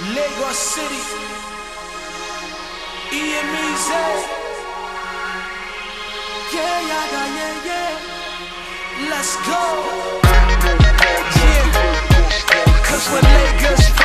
Lagos City. EMEZ. Yeah, yeah, yeah, yeah. Let's go. Yeah. Cause when Lagos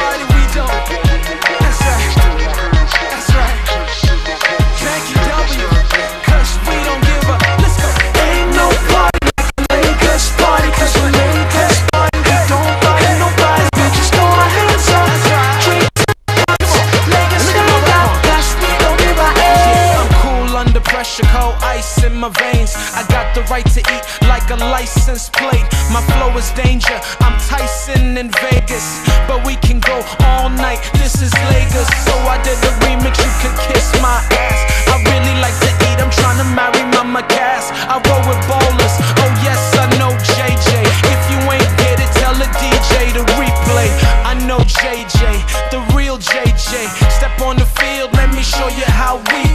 in my veins. I got the right to eat like a license plate. My flow is danger. I'm Tyson in Vegas, but we can go all night. This is Lagos, so I did a remix. You could kiss my ass. I really like to eat. I'm trying to marry Mama Cass. I roll with ballers. Oh yes, I know JJ. If you ain't get it, tell the DJ to replay. I know JJ, the real JJ. Step on the field, let me show you how we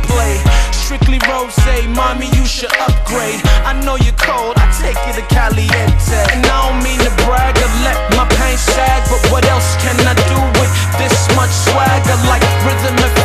Strictly rose, mommy, you should upgrade. I know you're cold, I take you to Caliente. And I don't mean to brag or let my pain sag, but what else can I do with this much swagger? Like Rhythm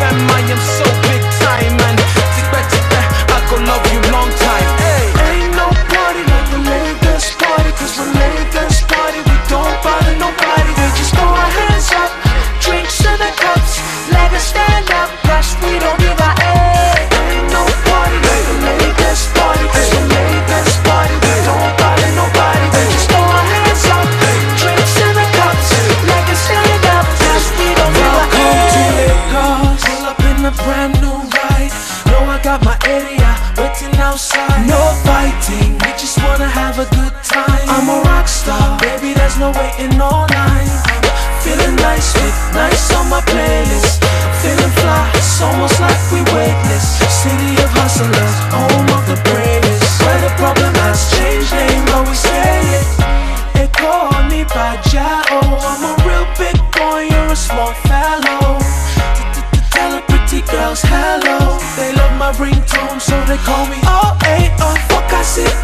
Waiting online. I'm feeling nice with nice on my playlist. Feeling fly, it's almost like we witness. City of hustlers, home of the bravest. Where the problem has changed name, but we say it. They call me Bajao. I'm a real big boy, you're a small fellow. Tell the pretty girls hello. They love my ringtone, so they call me hey, oh, fuck, I sit